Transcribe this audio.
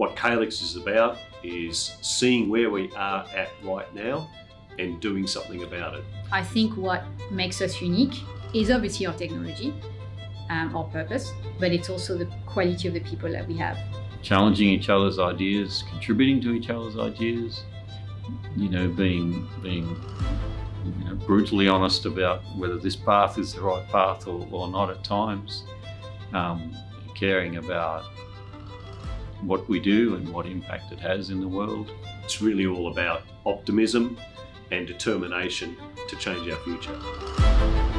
What Calix is about is seeing where we are at right now and doing something about it. I think what makes us unique is obviously our technology, um, our purpose, but it's also the quality of the people that we have. Challenging each other's ideas, contributing to each other's ideas, you know, being being you know, brutally honest about whether this path is the right path or, or not at times, um, caring about what we do and what impact it has in the world. It's really all about optimism and determination to change our future.